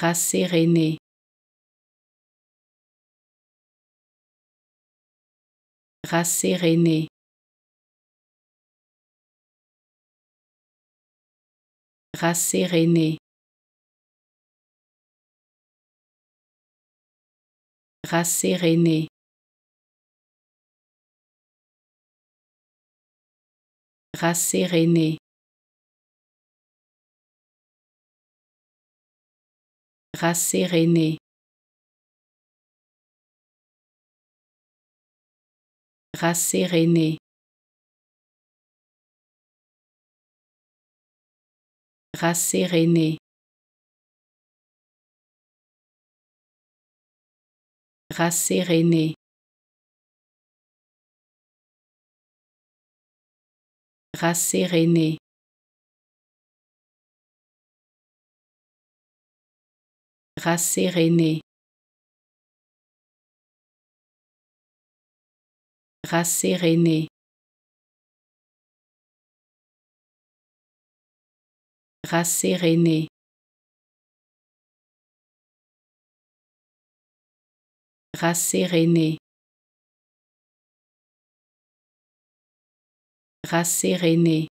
rasséréné rasséréné rasséréné rasséréné rasséréné rasséréné rasséréné rasséréné rasséréné rasséréné rasséréné rasséréné rasséréné rasséréné rasséréné